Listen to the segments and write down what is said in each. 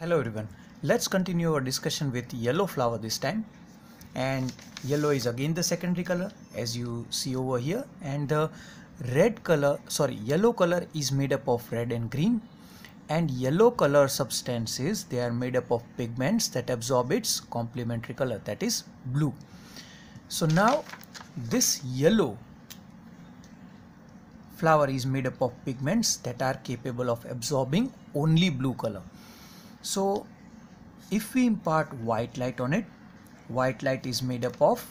Hello everyone. Let's continue our discussion with yellow flower this time. And yellow is again the secondary color as you see over here. And the red color, sorry, yellow color is made up of red and green. And yellow color substances, they are made up of pigments that absorb its complementary color that is blue. So now this yellow flower is made up of pigments that are capable of absorbing only blue color so if we impart white light on it white light is made up of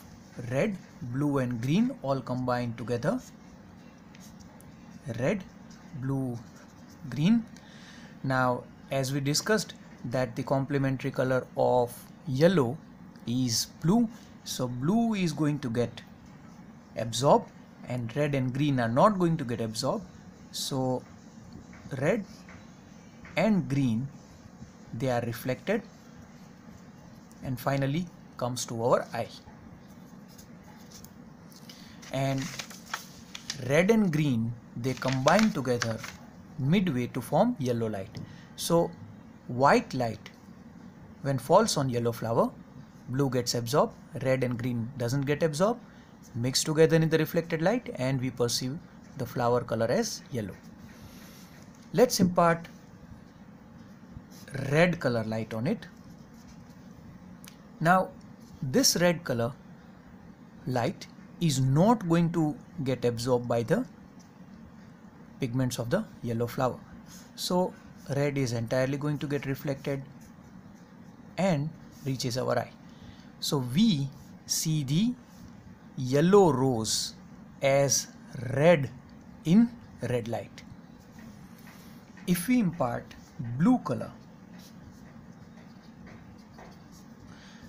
red blue and green all combined together. Red blue green. Now as we discussed that the complementary color of yellow is blue so blue is going to get absorbed and red and green are not going to get absorbed. So red and green they are reflected and finally comes to our eye. And red and green they combine together midway to form yellow light. So white light when falls on yellow flower blue gets absorbed red and green doesn't get absorbed mix together in the reflected light and we perceive the flower color as yellow. Let's impart red color light on it. Now this red color light is not going to get absorbed by the pigments of the yellow flower. So red is entirely going to get reflected and reaches our eye. So we see the yellow rose as red in red light. If we impart blue color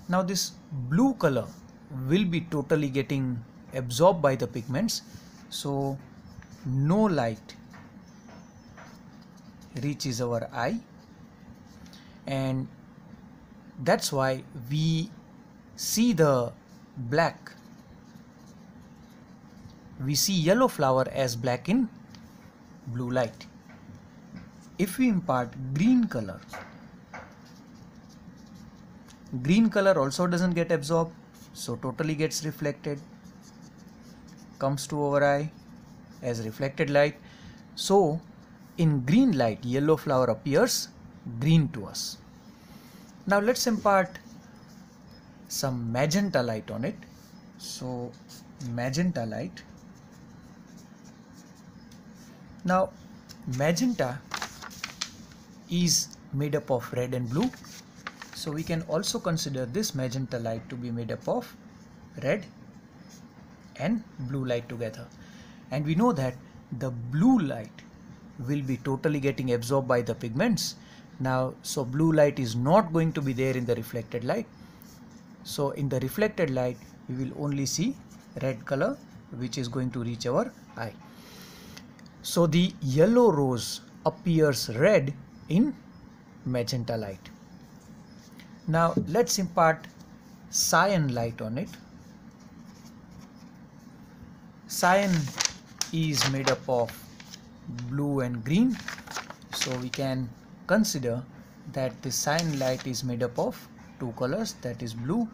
now this blue color will be totally getting absorbed by the pigments. So no light reaches our eye. And that's why we see the black. We see yellow flower as black in blue light. If we impart green color green color also doesn't get absorbed so totally gets reflected comes to our eye as reflected light. So in green light yellow flower appears green to us. Now let's impart some magenta light on it. So magenta light. Now magenta is made up of red and blue so we can also consider this magenta light to be made up of red and blue light together. And we know that the blue light will be totally getting absorbed by the pigments. Now, so blue light is not going to be there in the reflected light. So in the reflected light, we will only see red color which is going to reach our eye. So the yellow rose appears red in magenta light. Now let's impart cyan light on it. Cyan is made up of blue and green. So we can consider that the cyan light is made up of two colors that is blue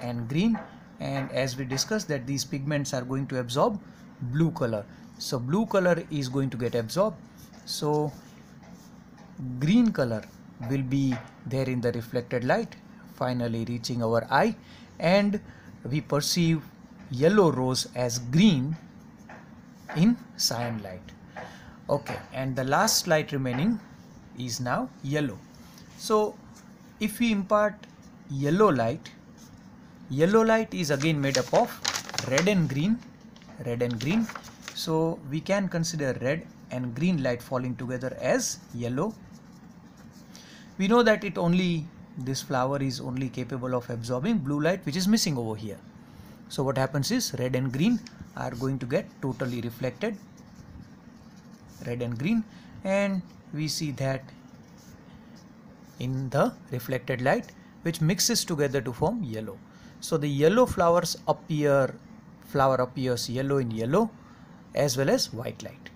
and green and as we discussed that these pigments are going to absorb blue color so blue color is going to get absorbed so green color will be there in the reflected light finally reaching our eye and we perceive yellow rose as green in cyan light. Okay and the last light remaining is now yellow. So if we impart yellow light yellow light is again made up of red and green red and green. So we can consider red and green light falling together as yellow we know that it only this flower is only capable of absorbing blue light which is missing over here. So what happens is red and green are going to get totally reflected. Red and green. And we see that in the reflected light which mixes together to form yellow. So the yellow flowers appear flower appears yellow in yellow as well as white light